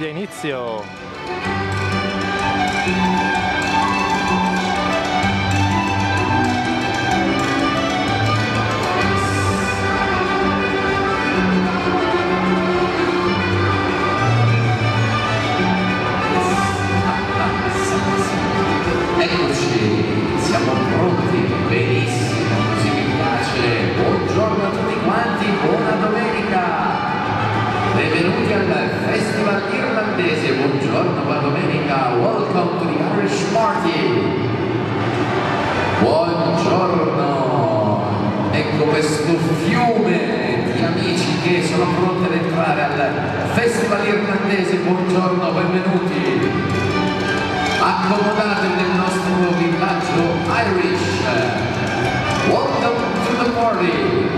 dia inizio. Buongiorno, benvenuti. Accomodatevi nel nostro villaggio Irish. Welcome to the party.